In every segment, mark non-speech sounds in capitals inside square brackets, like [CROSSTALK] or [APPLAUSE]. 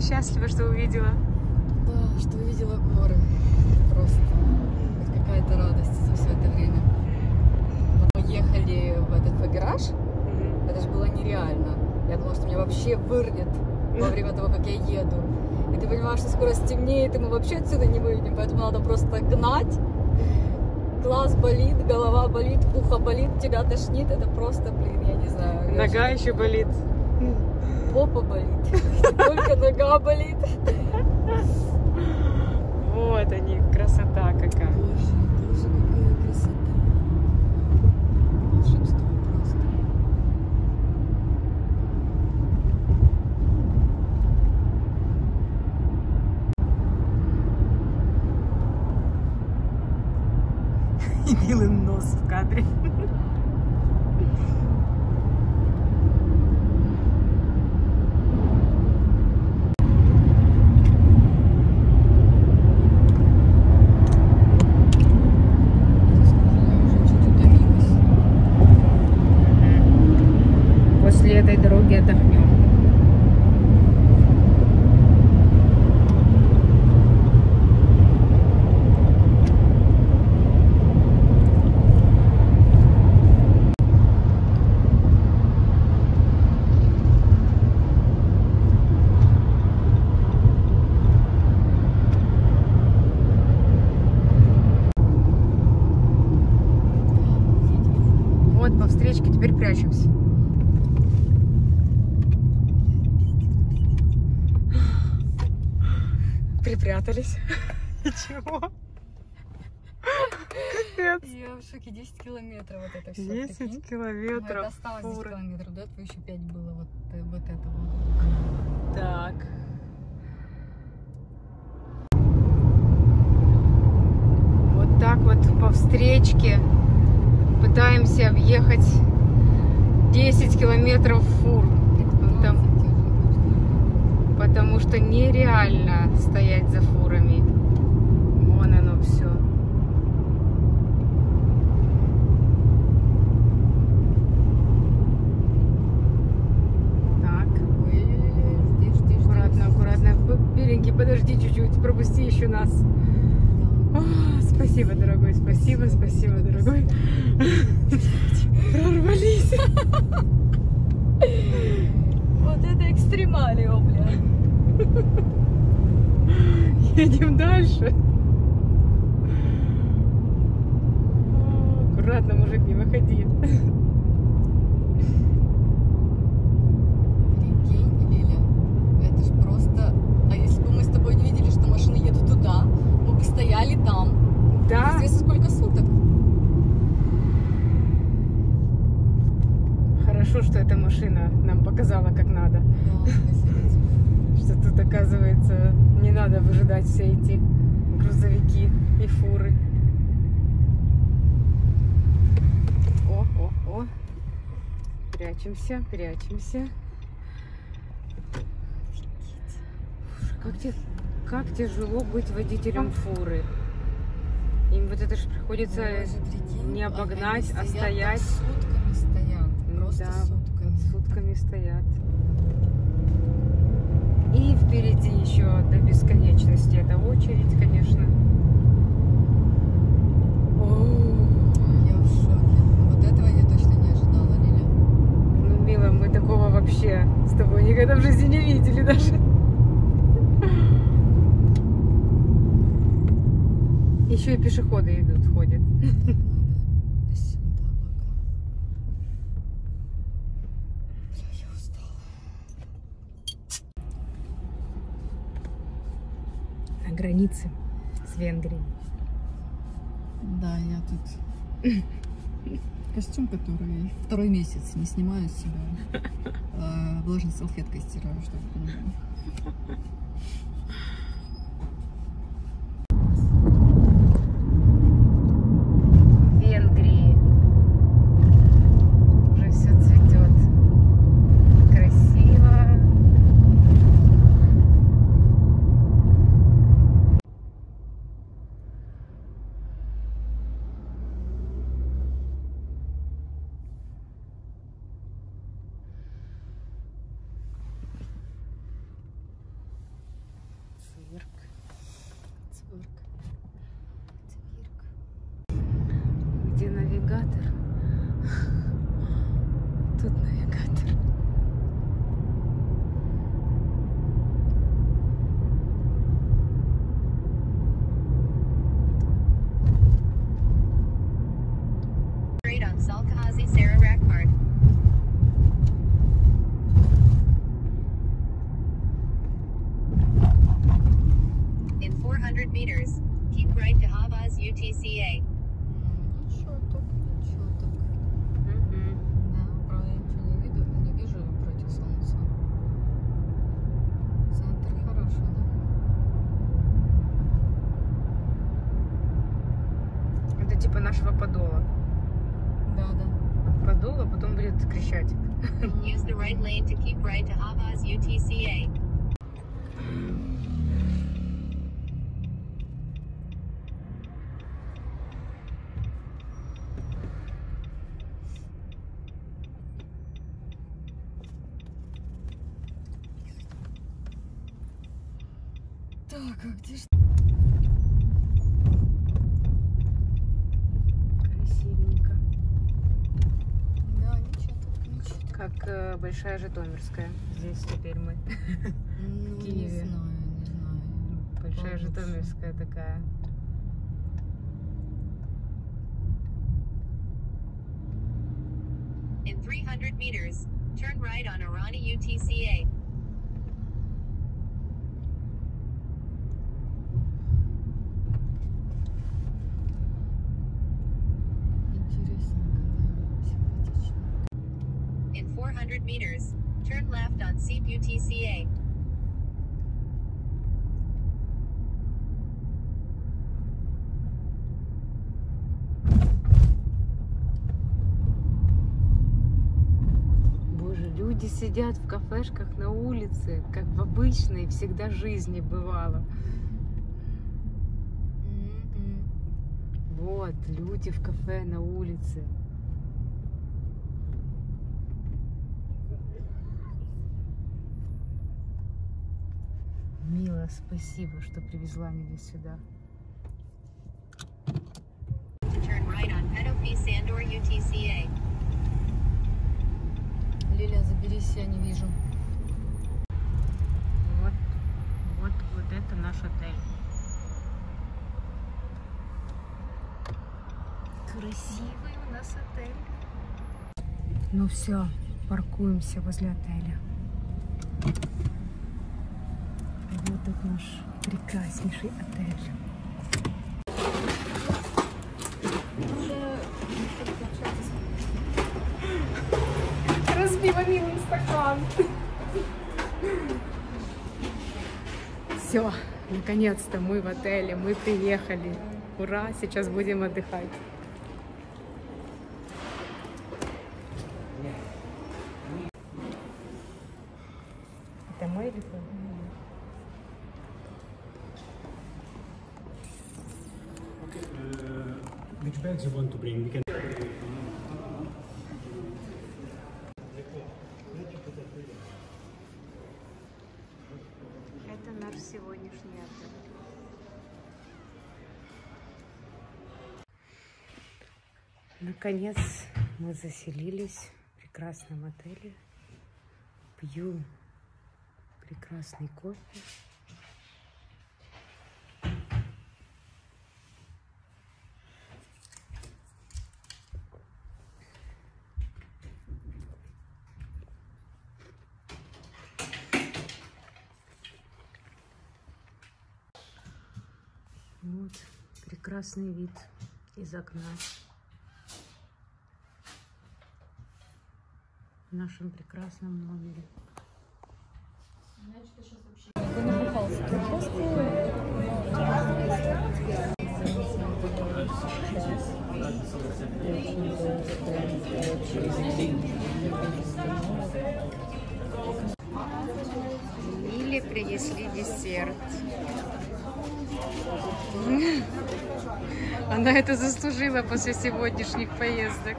счастлива, счастлива, что увидела. Да, что увидела горы. Просто какая-то радость за все это время. Мы ехали в этот гараж. Это же было нереально. Я думала, что меня вообще вырвет во время того, как я еду. И ты понимаешь, что скоро стемнеет, и мы вообще отсюда не выйдем, поэтому надо просто гнать. Глаз болит, голова болит, ухо болит, тебя тошнит. Это просто, блин, я не знаю. Нога еще болит. Попа болит. [LAUGHS] Только нога болит. Вот они, красота какая. Боже, боже, какая красота. Волшебство просто. [LAUGHS] И белый нос в кадре. Встречке теперь прячемся. Припрятались. Ничего. Капец. Я в шоке. 10 километров вот это все. 10 Ну, это километров. осталось 10 фуры. километров. До этого еще 5 было. Вот, э, вот это вот. Так. Вот так вот по встречке пытаемся объехать 10 километров фур. Там- 15 уже. Потому что нереально стоять за фурами. Вон оно все. Так, аккуратно, аккуратно. Беленький, подожди чуть-чуть, пропусти еще нас. Да. А, Спасибо, дорогой, спасибо, спасибо, дорогой. Прорвались. Вот это экстремалио, бля. Едем дальше. Аккуратно, мужик, не выходи. Прикинь, Лиля, это ж просто... А если бы мы с тобой не видели, что машины едут туда, мы бы стояли там. Да, Известно, сколько суток. хорошо, что эта машина нам показала, как надо. Да, спасибо тебе. Что тут, оказывается, не надо выжидать все эти грузовики и фуры. О, о, о. Прячемся, прячемся. Как, те- как тяжело быть водителем фуры. Им вот это же приходится прикинь, не обогнать, а стоят стоять. Сутками стоят. Просто Да, сутками. сутками стоят. И впереди еще до бесконечности эта очередь, конечно. Я в шоке. Вот этого я точно не ожидала, Лиля. ну, мила, мы такого вообще с тобой никогда в жизни не видели даже. Еще и пешеходы идут, ходят. Так надо сюда пока. Бля, я устала. На границе с Венгрией. Да, я тут [LAUGHS] костюм, который второй месяц не снимаю с себя. А, [LAUGHS] Влажной салфеткой стираю, чтобы ты навигатор. Тут навигатор. Straight on Salkahazi Sarah Rackmart. In 400 meters, keep right to Havas UTCA. М, Ничего так, ничего так. Мгм. Да, правда, я ничего не виду, не вижу против солнца. Центр хорошо, да? Это типа нашего подола. Да, да. Подол, а потом будет кричать. Use the right lane to keep right to Havas UTCA. Так, а где ж... Красивенько. Да, ничего так, ничего так. Как э, Большая Житомирская. Здесь теперь мы. Ну, Киеве. не знаю, не знаю. Большая Получше. Житомирская такая. In 300 meters, turn right on Arani UTCA. 100 meters, turn left on CPUTCA. Боже, люди сидят в кафешках на улице, как в обычной всегда жизни бывало. М-м. Вот, люди в кафе на улице. Мила, спасибо, что привезла меня сюда. Лилия, заберись, я не вижу. Вот, вот, вот это наш отель. Красивый у нас отель. Ну все, паркуемся возле отеля. Вот тут наш прекраснейший отель. Разбила милый стакан. Все, наконец-то мы в отеле, мы приехали. Ура, сейчас будем отдыхать. Which bags you want to bring? We can. Это наш сегодняшний отель. Наконец мы заселились в прекрасном отеле. Пью прекрасный кофе. Вот прекрасный вид из окна. В нашем прекрасном номере. Лиле принесли десерт. [LAUGHS] Она это заслужила после сегодняшних поездок.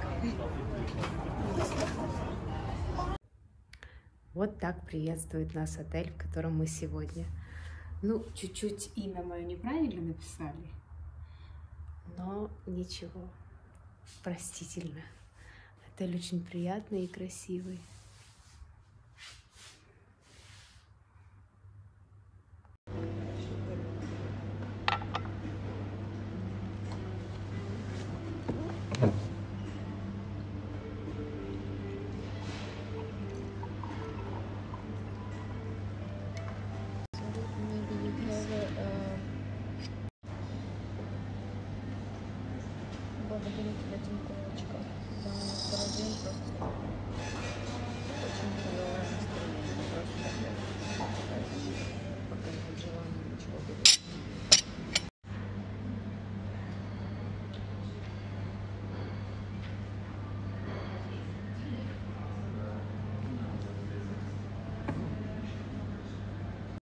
Вот так приветствует нас отель, в котором мы сегодня. Ну, чуть-чуть имя мое неправильно написали, но ничего. простительно. Отель очень приятный и красивый.